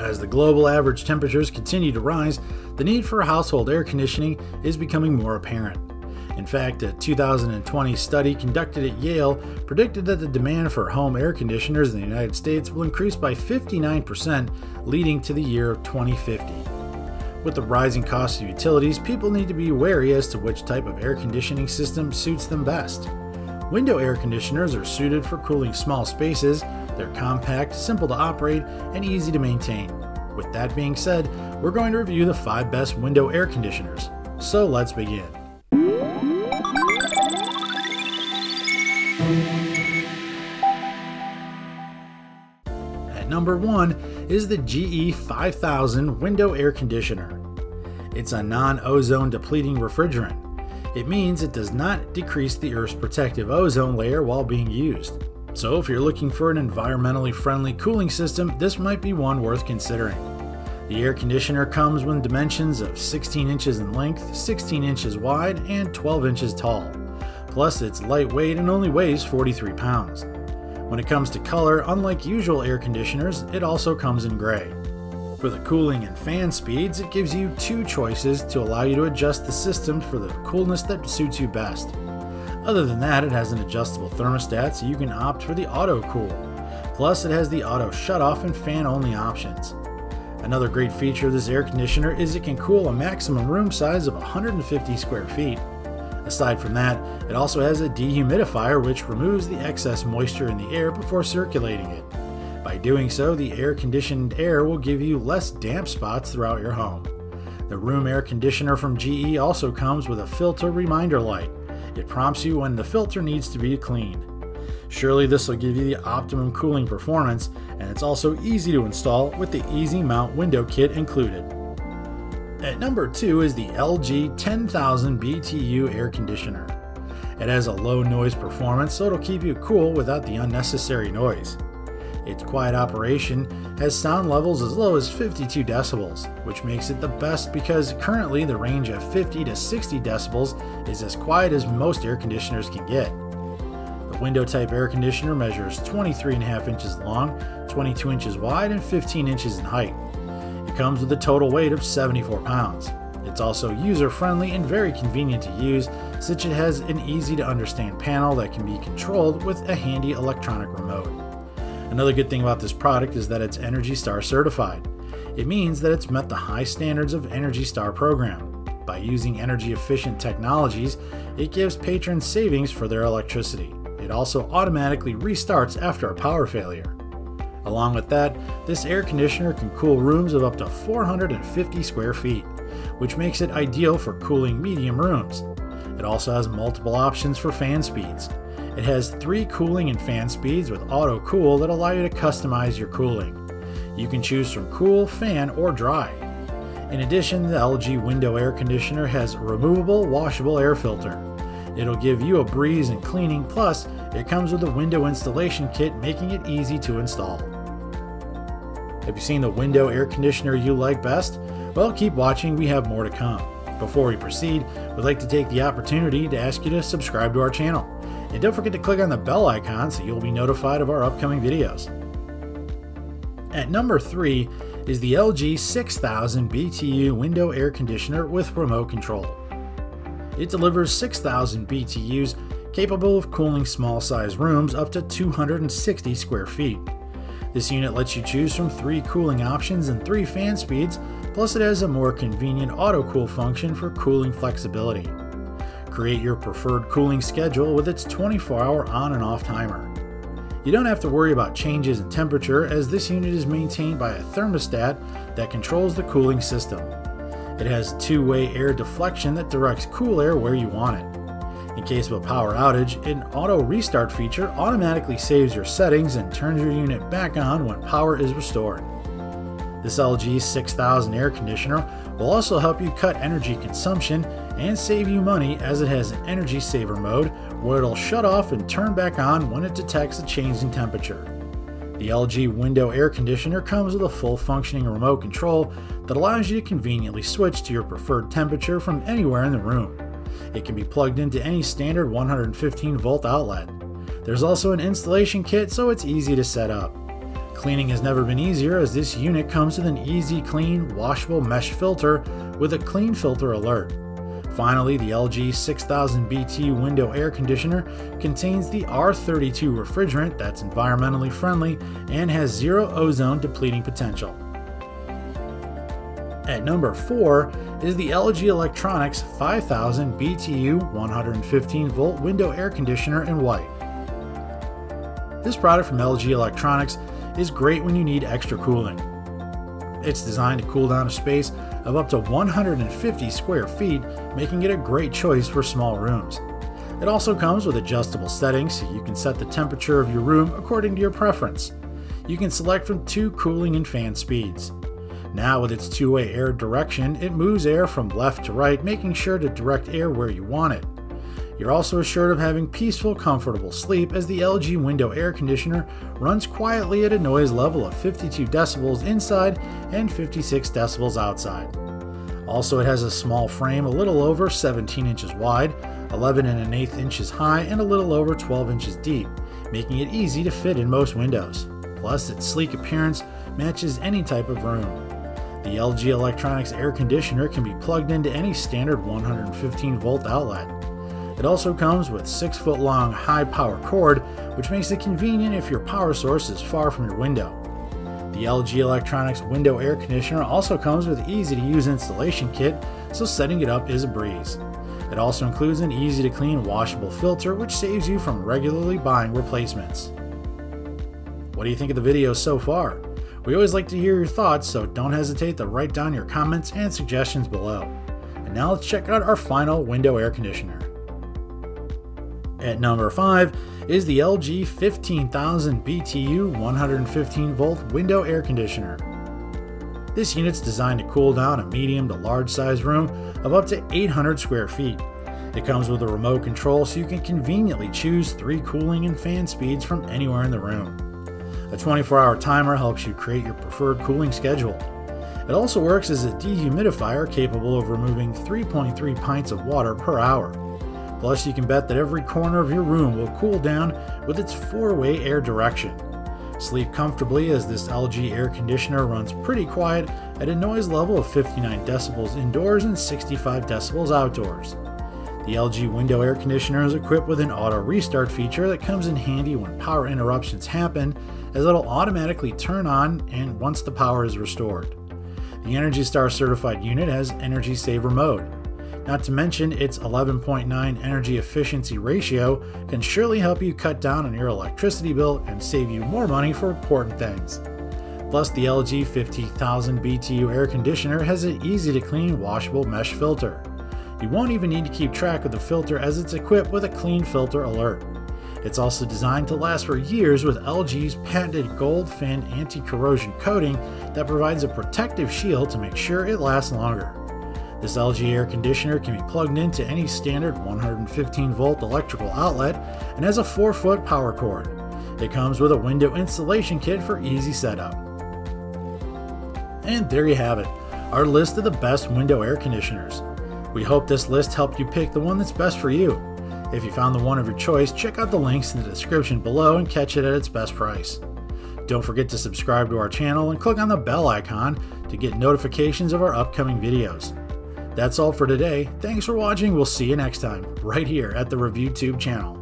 As the global average temperatures continue to rise, the need for household air conditioning is becoming more apparent. In fact, a 2020 study conducted at Yale predicted that the demand for home air conditioners in the United States will increase by 59%, leading to the year 2050. With the rising cost of utilities, people need to be wary as to which type of air conditioning system suits them best. Window air conditioners are suited for cooling small spaces, they're compact, simple to operate, and easy to maintain. With that being said, we're going to review the 5 best window air conditioners. So let's begin. At number 1 is the GE 5000 window air conditioner. It's a non ozone depleting refrigerant. It means it does not decrease the Earth's protective ozone layer while being used. So, if you're looking for an environmentally friendly cooling system, this might be one worth considering. The air conditioner comes with dimensions of 16 inches in length, 16 inches wide, and 12 inches tall. Plus, it's lightweight and only weighs 43 pounds. When it comes to color, unlike usual air conditioners, it also comes in gray. For the cooling and fan speeds, it gives you two choices to allow you to adjust the system for the coolness that suits you best. Other than that, it has an adjustable thermostat so you can opt for the auto cool. Plus, it has the auto shut off and fan only options. Another great feature of this air conditioner is it can cool a maximum room size of 150 square feet. Aside from that, it also has a dehumidifier which removes the excess moisture in the air before circulating it. By doing so, the air conditioned air will give you less damp spots throughout your home. The room air conditioner from GE also comes with a filter reminder light. It prompts you when the filter needs to be cleaned. Surely this will give you the optimum cooling performance, and it's also easy to install with the Easy Mount window kit included. At number 2 is the LG 10000 BTU air conditioner. It has a low noise performance so it'll keep you cool without the unnecessary noise. Its quiet operation has sound levels as low as 52 decibels, which makes it the best because currently the range of 50 to 60 decibels is as quiet as most air conditioners can get The window type air conditioner measures 23.5 inches long, 22 inches wide, and 15 inches in height. It comes with a total weight of 74 pounds. It's also user friendly and very convenient to use, since it has an easy to understand panel that can be controlled with a handy electronic remote. Another good thing about this product is that it's Energy Star certified. It means that it's met the high standards of Energy Star program. By using energy efficient technologies, it gives patrons savings for their electricity. It also automatically restarts after a power failure. Along with that, this air conditioner can cool rooms of up to 450 square feet, which makes it ideal for cooling medium rooms. It also has multiple options for fan speeds. It has three cooling and fan speeds with auto cool that allow you to customize your cooling. You can choose from cool, fan, or dry. In addition, the LG window air conditioner has a removable washable air filter. It'll give you a breeze and cleaning, plus, it comes with a window installation kit, making it easy to install. Have you seen the window air conditioner you like best? Well, keep watching, we have more to come. Before we proceed, we'd like to take the opportunity to ask you to subscribe to our channel. And don't forget to click on the bell icon so you'll be notified of our upcoming videos. At number 3 is the LG 6000 BTU window air conditioner with remote control. It delivers 6,000 BTUs, capable of cooling small size rooms up to 260 square feet. This unit lets you choose from three cooling options and three fan speeds, plus it has a more convenient auto cool function for cooling flexibility. Create your preferred cooling schedule with its 24 hour on and off timer. You don't have to worry about changes in temperature as this unit is maintained by a thermostat that controls the cooling system. It has two-way air deflection that directs cool air where you want it. In case of a power outage, an auto restart feature automatically saves your settings and turns your unit back on when power is restored. This LG 6000 air conditioner will also help you cut energy consumption and save you money as it has an energy saver mode where it'll shut off and turn back on when it detects a change in temperature. The LG window air conditioner comes with a full functioning remote control that allows you to conveniently switch to your preferred temperature from anywhere in the room. It can be plugged into any standard 115 volt outlet. There's also an installation kit so it's easy to set up. Cleaning has never been easier as this unit comes with an easy clean, washable mesh filter with a clean filter alert. Finally, the LG 6000 BT window air conditioner contains the R32 refrigerant that's environmentally friendly and has zero ozone depleting potential. At number 4 is the LG Electronics 5000 BTU 115 volt window air conditioner in white. This product from LG Electronics is great when you need extra cooling. It's designed to cool down a space of up to 150 square feet, making it a great choice for small rooms. It also comes with adjustable settings so you can set the temperature of your room according to your preference. You can select from two cooling and fan speeds. Now with its two-way air direction, it moves air from left to right, making sure to direct air where you want it. You're also assured of having peaceful, comfortable sleep as the LG window air conditioner runs quietly at a noise level of 52 decibels inside and 56 decibels outside. Also, it has a small frame a little over 17 inches wide, 11 and an eighth inches high, and a little over 12 inches deep, making it easy to fit in most windows. Plus, its sleek appearance matches any type of room. The LG Electronics air conditioner can be plugged into any standard 115 volt outlet. It also comes with 6 foot long high power cord, which makes it convenient if your power source is far from your window. The LG Electronics window air conditioner also comes with easy to use installation kit, so setting it up is a breeze. It also includes an easy to clean washable filter which saves you from regularly buying replacements. What do you think of the video so far? We always like to hear your thoughts, so don't hesitate to write down your comments and suggestions below. And now let's check out our final window air conditioner. At number 5 is the LG 15000 BTU 115 volt window air conditioner. This unit's designed to cool down a medium to large size room of up to 800 square feet. It comes with a remote control so you can conveniently choose three cooling and fan speeds from anywhere in the room. A 24 hour timer helps you create your preferred cooling schedule. It also works as a dehumidifier capable of removing 3.3 pints of water per hour. Plus, you can bet that every corner of your room will cool down with its four way air direction. Sleep comfortably as this LG air conditioner runs pretty quiet at a noise level of 59 decibels indoors and 65 decibels outdoors. The LG window air conditioner is equipped with an auto restart feature that comes in handy when power interruptions happen, as it'll automatically turn on and once the power is restored. The Energy Star certified unit has Energy Saver mode, not to mention, its 11.9 energy efficiency ratio can surely help you cut down on your electricity bill and save you more money for important things. Plus, the LG 50000 BTU air conditioner has an easy to clean washable mesh filter. You won't even need to keep track of the filter as it's equipped with a clean filter alert. It's also designed to last for years with LG's patented Goldfin anti corrosion coating that provides a protective shield to make sure it lasts longer. This LG air conditioner can be plugged into any standard 115 volt electrical outlet and has a 4 foot power cord. It comes with a window installation kit for easy setup. And there you have it, our list of the best window air conditioners. We hope this list helped you pick the one that's best for you. If you found the one of your choice, check out the links in the description below and catch it at its best price. Don't forget to subscribe to our channel and click on the bell icon to get notifications of our upcoming videos. That's all for today. Thanks for watching. We'll see you next time, right here at the ReviewTube channel.